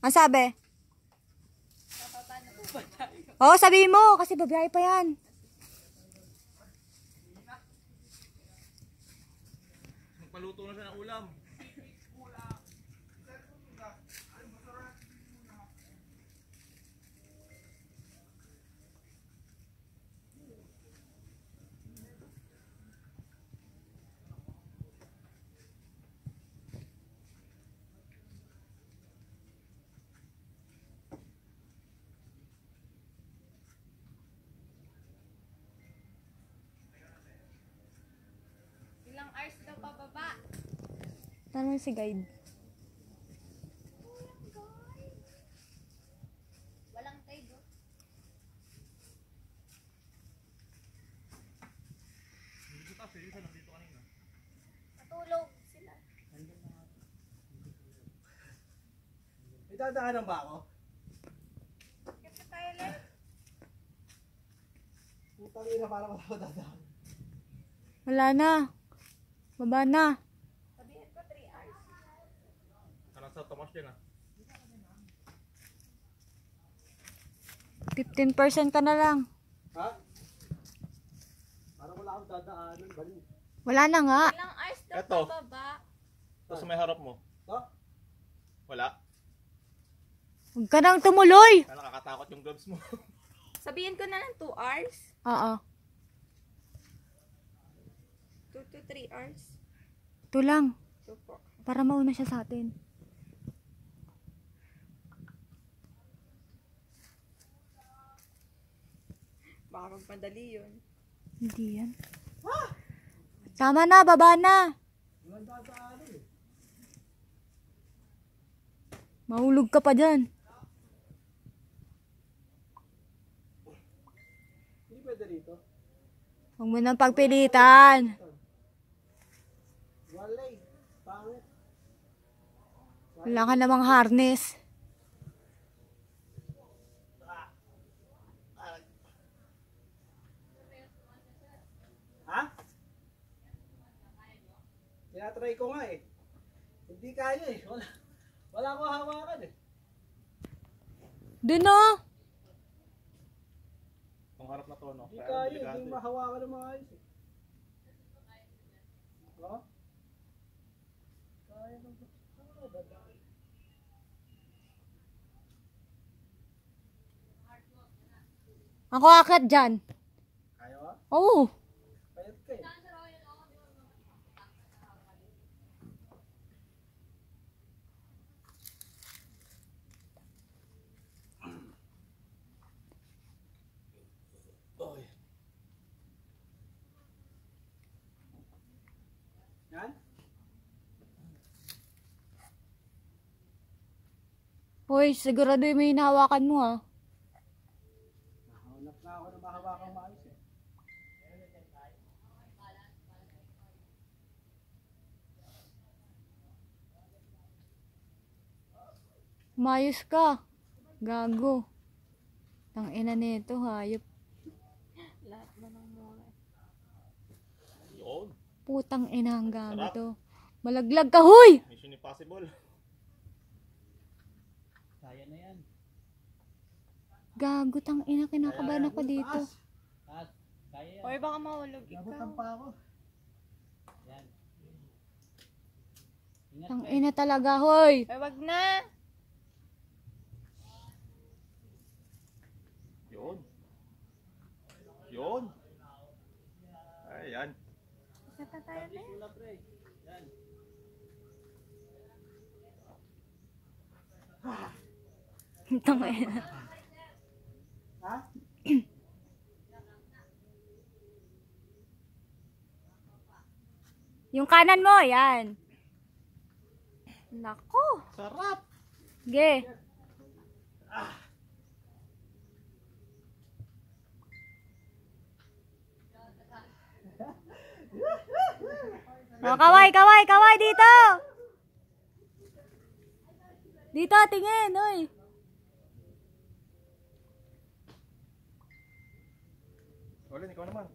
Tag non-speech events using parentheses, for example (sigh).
Ang sabi? Oo, sabi mo. Kasi babiyahe pa yan. Magpaluto na siya ng ulam. Ilang hours daw pababa? Tanong si guide. Walang tide oh. Dito tayo, seryoso, nandito kanina. Matulog sila. May dadaanan ba ako? Kasi tayo lang. Putang ina, parang wala ko dadaan. Wala na. Baba na. Sabihin ko 3 hours. Parang sa Tomas din ah. 15% ka na lang. Ha? Parang wala akong dadaanan. Bali. Wala na nga. Ilang hours daw Eto. pababa? Tapos may harap mo. Ha? Wala. Huwag ka nang tumuloy. Kaya nakakatakot yung gloves mo. (laughs) Sabihin ko na lang 2 hours. Oo. 2 to 3 hours. Ito lang. 2 po. Para mauna siya sa atin. Baka magpadali yun. Hindi yan. Tama na, baba na. Mahulog ka pa dyan. Hindi pwede rito. Huwag mo nang pagpilitan. Wala ka namang harness. Tinatry ko nga eh. Hindi kaya eh. Wala. Wala akong hawakan eh. Dun oh. Ang harap na to, no? Hindi Kaya kaya, hindi eh. mahawakan ng mga ayos eh. Ha? Kaya dadaan. Ako akit dyan. Kaya ba? Oo. Hoy, sigurado yung may hinahawakan mo ah. Nahanap na ako ng mahawakang maayos eh. Mayos ka. Gago. Tang ina nito, hayop. Lahat na ng mura. Yun. Putang ina ang gago Sarap. to. Malaglag ka, hoy! Mission impossible. Kaya na yan. Gago, tang ina, kinakabahan ako dito. At, kaya yan. Or baka mahulog Nabutan ikaw. pa ako. Yan. Tang ina talaga, hoy! Ay, wag na. Yun. Yun. Ayan. Isa na tayo na. Yan. Tang ina. Ha? Yung kanan mo, yan. Nako. Sarap. Ge. Oh, kaway, kaway, kaway dito. Dito, tingin, oy. Wala, ikaw naman.